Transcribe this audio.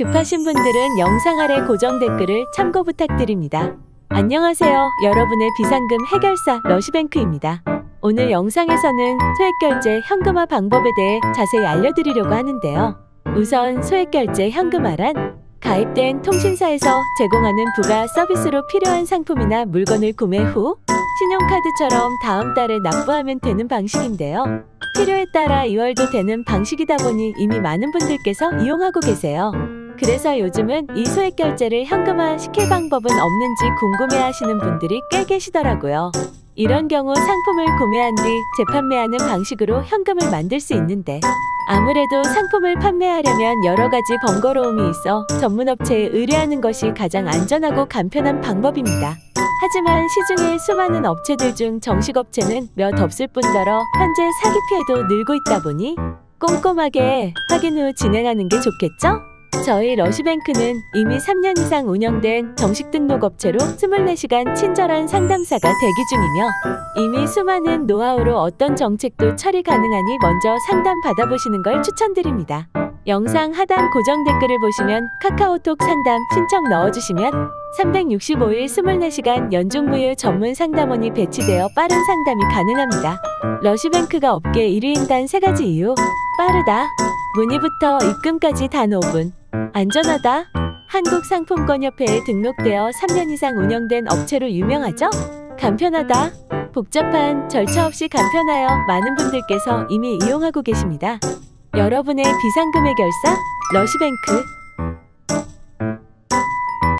급하신 분들은 영상 아래 고정 댓글을 참고 부탁드립니다. 안녕하세요. 여러분의 비상금 해결사 러시뱅크입니다. 오늘 영상에서는 소액결제 현금화 방법에 대해 자세히 알려드리려고 하는데요. 우선 소액결제 현금화란 가입된 통신사에서 제공하는 부가 서비스로 필요한 상품이나 물건을 구매 후 신용카드처럼 다음 달에 납부하면 되는 방식인데요. 필요에 따라 이월도 되는 방식이다 보니 이미 많은 분들께서 이용하고 계세요. 그래서 요즘은 이 소액 결제를 현금화 시킬 방법은 없는지 궁금해 하시는 분들이 꽤 계시더라고요. 이런 경우 상품을 구매한 뒤 재판매하는 방식으로 현금을 만들 수 있는데 아무래도 상품을 판매하려면 여러 가지 번거로움이 있어 전문 업체에 의뢰하는 것이 가장 안전하고 간편한 방법입니다. 하지만 시중에 수많은 업체들 중 정식 업체는 몇 없을 뿐더러 현재 사기 피해도 늘고 있다 보니 꼼꼼하게 확인 후 진행하는 게 좋겠죠? 저희 러시뱅크는 이미 3년 이상 운영된 정식 등록 업체로 24시간 친절한 상담사가 대기 중이며 이미 수많은 노하우로 어떤 정책도 처리 가능하니 먼저 상담 받아보시는 걸 추천드립니다. 영상 하단 고정 댓글을 보시면 카카오톡 상담 신청 넣어주시면 365일 24시간 연중무휴 전문 상담원이 배치되어 빠른 상담이 가능합니다. 러시뱅크가 업계 1위인 단 3가지 이유. 빠르다. 문의부터 입금까지 단 5분 안전하다 한국상품권협회에 등록되어 3년 이상 운영된 업체로 유명하죠? 간편하다 복잡한 절차 없이 간편하여 많은 분들께서 이미 이용하고 계십니다. 여러분의 비상금 해결사 러시뱅크